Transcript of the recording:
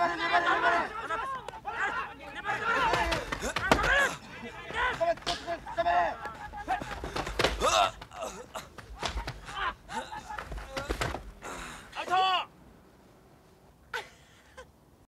everybody, everybody.